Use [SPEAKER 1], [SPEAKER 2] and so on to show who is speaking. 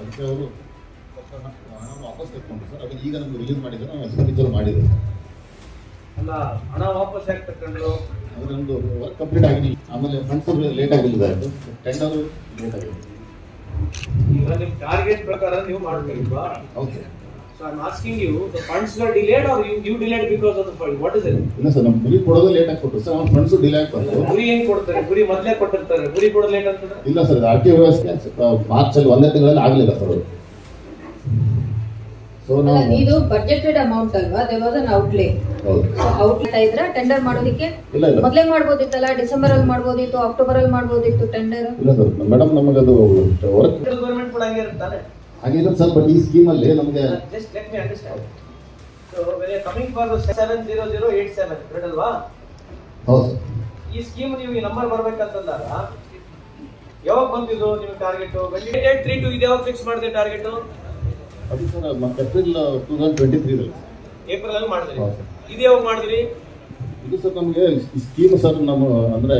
[SPEAKER 1] ಅದಕ್ಕೆ ಅವರು ಹಣ ವಾಪಸ್ ತೆಕ್ಕೊಂಡು ಸರ್. ಅದನ್ನ ಈಗ ನಮ್ಗೆ ರಿಲೀಸ್ ಮಾಡಿದ್ರು ನಾವು ಎಕ್ಸ್ಪೆಂಡಿಚರ್ ಮಾಡಿದ್ರು
[SPEAKER 2] ಅಲ್ಲ ಹಣ ವಾಪಸ್ ಯಾಕೆ ತಗೊಂಡ್ರು
[SPEAKER 1] ಅದು ವರ್ಕ್ ಕಂಪ್ಲೀಟ್ ಆಗಿದೆ. ಆಮೇಲೆ ಫಂಡ್ಸ್ ಲೇಟ್ ಆಗಿಲ್ಲ ಆಯಿತು ಟೆಂಡರ್ ಲೇಟ್ ಆಗಿದೆ.
[SPEAKER 2] ಈಗ ನಿಮ್ಮ ಟಾರ್ಗೆಟ್ ಪ್ರಕಾರ ನೀವು ಮಾಡ್ಬೇಕಿಲ್ವಾ
[SPEAKER 1] ಹೌದು sir
[SPEAKER 2] so asking you, the funds funds delayed or you, delayed because of the fund what is it
[SPEAKER 1] ಇಲ್ಲ ಸರ್ ನಮ್ಮ ಗುರಿ ಕೊಡೋದು ಲೇಟ್ ಆಗಿ ಕೊಟ್ಟರು ಸರ್ ಅವ್ನ ಫಂಡ್ಸು ಡಿಲೇ ಆಗಿ ಬಂತು
[SPEAKER 2] ಗುರಿ ಏನ್ ಕೊಡ್ತಾರೆ? ಗುರಿ ಮೊದ್ಲೇ ಕೊಟ್ಟಿರ್ತಾರೆ. ಗುರಿ ಕೊಡೋದು ಲೇಟ್ ಅಂತಂದ್ರೆ
[SPEAKER 1] ಇಲ್ಲ ಸರ್ ಆರ್ ಟಿ ವ್ಯವಸ್ಥೆ ಮಾರ್ಚಲ್ಲಿ ಒಂದೇ ತಿಂಗಳಲ್ಲಿ ಆಗಲಿಲ್ಲ ಸರ್ ಸೊ
[SPEAKER 3] ಅಲ್ಲ,
[SPEAKER 1] ನಾವು
[SPEAKER 3] ಇದು ಬಜೆಟೆಡ್ ಅಮೌಂಟ್ ಅಲ್ವಾ? ದೇ ವಾಸ್ ಅನ್ ಔಟ್ಲೇ
[SPEAKER 1] ಹೌದು.
[SPEAKER 3] ಔಟ್ಲೆಟ್ ಇದ್ರೆ ಟೆಂಡರ್ ಮಾಡೋದಕ್ಕೆ ಮೊದ್ಲೇ ಮಾಡ್ಬೋದಿತ್ತಲ್ಲ? ಡಿಸೆಂಬರ್ ಅಲ್ಲಿ ಮಾಡ್ಬೋದಿತ್ತು ಅಕ್ಟೋಬರ್ ಅಲ್ಲಿ ಮಾಡಬಹುದಿತ್ತು ಟೆಂಡರ್
[SPEAKER 1] ಇಲ್ಲ sir madam work
[SPEAKER 2] central government ಕೂಡ ಹಂಗೆ ಇರುತ್ತಾನೆ
[SPEAKER 1] ಹಾಗಿಲ್ಲ ಸರ್ ಬಟ್ ಈ ಸ್ಕೀಮಲ್ಲಿ ನಮಗೆ
[SPEAKER 2] just let me understand so when you coming for seven zero zero eight seven correct ಅಲ್ವಾ?
[SPEAKER 1] ಹೌದು
[SPEAKER 2] ಈ ಸ್ಕೀಮ್ ನೀವು ಈ ನಂಬರ್ ಬರ್ಬೇಕಂತಂದಾಗ ಯಾವಾಗ ಬಂದಿದ್ದು ನಿಮ್ಗೆ ಟಾರ್ಗೆಟ್ ಏಟ್ ತ್ರೀ ಟು ಇದು ಯಾವಾಗ ಫಿಕ್ಸ್ ಮಾಡಿದೆ ಟಾರ್ಗೆಟ್
[SPEAKER 1] ಅದು sir April two thousand twenty ತ್ರೀದಲ್ಲಿ
[SPEAKER 2] April ಅಲ್ಲಿ ಮಾಡಿದ್ರಿ. ಇದು ಯಾವಾಗ ಮಾಡಿದ್ರಿ?
[SPEAKER 1] ಇದು ಸರ್ ನಮಗೆ ಸ್ಕೀಮ್ ಸರ್ ನಮ್ಮ ಅಂದ್ರೆ